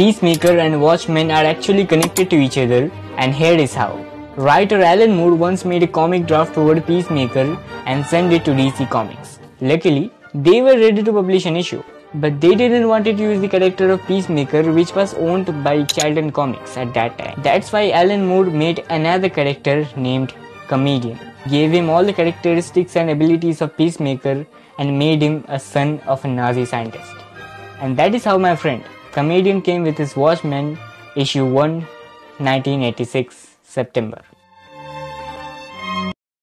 Peacemaker and Watchmen are actually connected to each other, and here is how. Writer Alan Moore once made a comic draft toward Peacemaker and sent it to DC Comics. Luckily, they were ready to publish an issue, but they didn't want to use the character of Peacemaker which was owned by Charlton Comics at that time. That's why Alan Moore made another character named Comedian, gave him all the characteristics and abilities of Peacemaker and made him a son of a Nazi scientist. And that is how my friend, Comedian came with his Watchmen issue 1 1986 September.